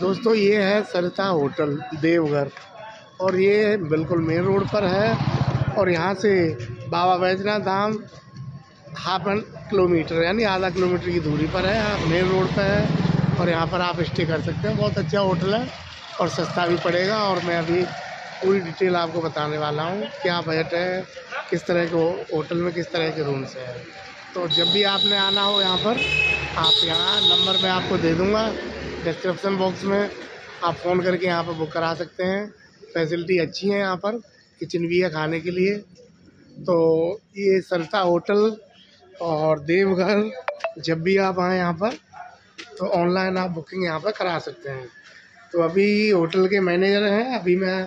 दोस्तों, ये है सरिता होटल, देवघर। और ये बिल्कुल मेन रोड पर है। और यहाँ से Baba Baijnath Dham half an kilometre, यानी आधा किलोमीटर की दूरी पर है। मेन रोड पर है। और यहाँ पर आप स्टे कर सकते हैं। बहुत अच्छा होटल है और सस्ता भी पड़ेगा। और मैं अभी पूरी डिटेल आपको बताने वाला हूँ, क्या बजट है, किस तरह के होटल में किस तरह के रूम्स हैं। तो जब भी आपने आना हो यहाँ पर, आप यहाँ नंबर मैं आपको दे दूँगा। डिस्क्रिप्सन बॉक्स में आप फ़ोन करके यहाँ पर बुक करा सकते हैं। फैसिलिटी अच्छी है यहाँ पर किचन भी है खाने के लिए। तो ये सरिता होटल और देवघर जब भी आप आएँ यहाँ पर तो ऑनलाइन आप बुकिंग यहाँ पर करा सकते हैं। तो अभी होटल के मैनेजर हैं अभी मैं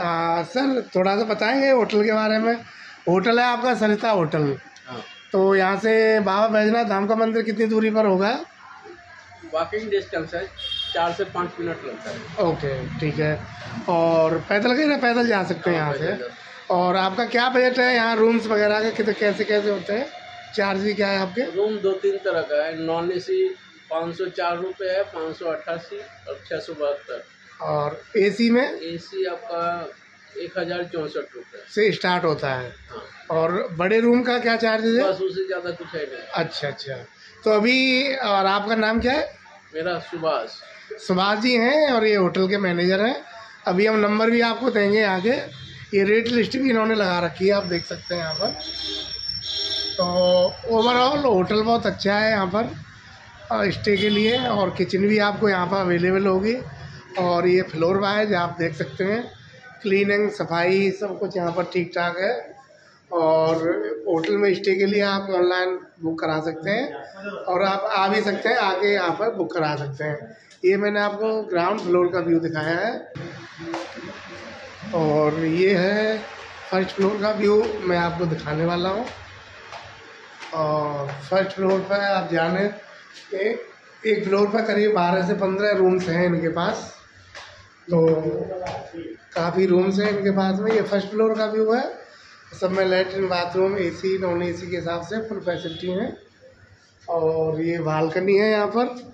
आ, सर थोड़ा सा बताएँगे होटल के बारे में। होटल है आपका सरिता होटल हाँ। तो यहाँ से बाबा बैजनाथ धाम का मंदिर कितनी दूरी पर होगा? वॉकिंग डिस्टेंस है चार से पाँच मिनट लगता है। ओके ठीक है। और पैदल गए ना पैदल जा सकते हैं यहाँ से। और आपका क्या बजट है यहाँ रूम्स वगैरह का? कितने कैसे कैसे होते हैं? चार्ज भी क्या है आपके? रूम दो तीन तरह का है। नॉन ए सी पाँच सौ चार रुपये है पाँच सौ अट्ठासी और छः सौ बहत्तर। और ए सी में? ए सी आपका एक हज़ार चौंसठ रुपये से स्टार्ट होता है। हाँ। और बड़े रूम का क्या चार्जेज है? बस उससे ज़्यादा कुछ है नहीं। अच्छा अच्छा। तो अभी और आपका नाम क्या है? मेरा सुभाष। सुभाष जी हैं और ये होटल के मैनेजर हैं। अभी हम नंबर भी आपको देंगे आगे। ये रेट लिस्ट भी इन्होंने लगा रखी है, आप देख सकते हैं यहाँ पर। तो ओवरऑल होटल बहुत अच्छा है यहाँ पर स्टे के लिए और किचन भी आपको यहाँ पर अवेलेबल होगी। और ये फ्लोर वाइज आप देख सकते हैं। क्लीनिंग सफ़ाई, सब कुछ यहाँ पर ठीक ठाक है। और होटल में स्टे के लिए आप ऑनलाइन बुक करा सकते हैं और आप आ भी सकते हैं, आके यहाँ पर बुक करा सकते हैं। ये मैंने आपको ग्राउंड फ्लोर का व्यू दिखाया है। और ये है फ़र्स्ट फ्लोर का व्यू, मैं आपको दिखाने वाला हूँ। और फ़र्स्ट फ्लोर पर आप जाने, एक एक फ्लोर पर करीब बारह से पंद्रह रूम्स हैं इनके पास। तो काफ़ी रूम्स हैं इनके पास में। ये फ़र्स्ट फ्लोर का व्यू है। सब में latrine bathroom, AC, non AC के हिसाब से फुल फैसिलिटी है। और ये बालकनी है यहाँ पर।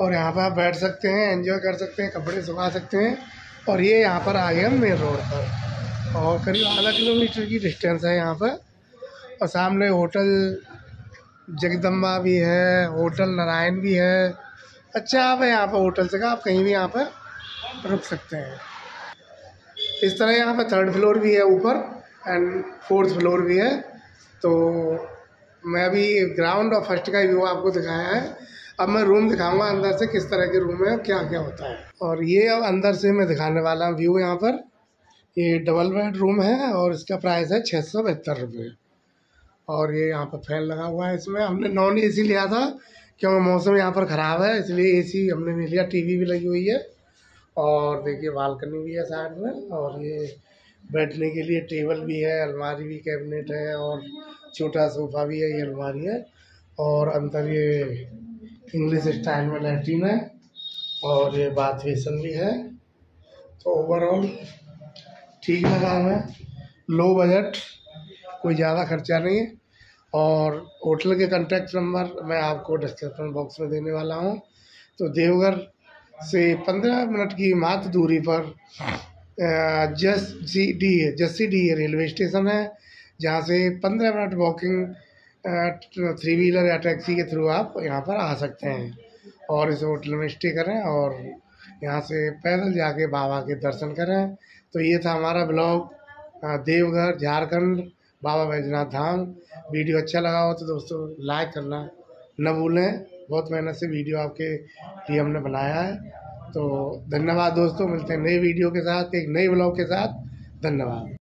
और यहाँ पर आप बैठ सकते हैं एंजॉय कर सकते हैं, कपड़े सुखा सकते हैं। और ये यहाँ पर आ हम मेन रोड पर। और करीब आधा किलोमीटर की डिस्टेंस है यहाँ पर। और सामने होटल जगदम्बा भी है, होटल नारायण भी है। अच्छा आप यहाँ पर होटल से का आप कहीं भी यहाँ पर रुक सकते हैं। इस तरह यहाँ पर थर्ड फ्लोर भी है ऊपर। एंड फोर्थ फ्लोर भी है। तो मैं अभी ग्राउंड और फ़र्स्ट का व्यू आपको दिखाया है। अब मैं रूम दिखाऊँगा अंदर से किस तरह के रूम है क्या क्या होता है। और ये अब अंदर से मैं दिखाने वाला हूँ व्यू यहाँ पर। ये डबल बेड रूम है और इसका प्राइस है छः सौ बहत्तर रुपये। और ये यहाँ पर फ़ैन लगा हुआ है इसमें। हमने नॉन एसी लिया था, क्योंकि मौसम यहाँ पर ख़राब है, इसलिए एसी हमने नहीं लिया टीवी भी लगी हुई है। और देखिए बालकनी भी है साइड में और ये बैठने के लिए टेबल भी है, अलमारी भी, कैबिनेट है और छोटा सोफ़ा भी है, ये अलमारी है। और अंदर ये इंग्लिश स्टाइल में लैट्रीन है और ये बाथ बेसन भी है। तो ओवरऑल ठीक लगा हमें लो बजट कोई ज़्यादा खर्चा नहीं है। और होटल के कॉन्टैक्ट नंबर मैं आपको डिस्क्रिप्शन बॉक्स में देने वाला हूँ। तो देवघर से पंद्रह मिनट की मात्र दूरी पर जस जी, डी, जस्सी डी रेलवे स्टेशन है, जहाँ से पंद्रह मिनट वॉकिंग थ्री व्हीलर या टैक्सी के थ्रू आप यहाँ पर आ सकते हैं। और इस होटल में स्टे करें और यहाँ से पैदल जाके बाबा के दर्शन करें। तो ये था हमारा ब्लॉग देवघर, झारखंड, बाबा बैजनाथ धाम। वीडियो अच्छा लगा हो तो दोस्तों लाइक करना न भूलें। बहुत मेहनत से वीडियो आपके लिए हमने बनाया है। तो धन्यवाद दोस्तों, मिलते हैं नए वीडियो के साथ, एक नए ब्लॉग के साथ। धन्यवाद।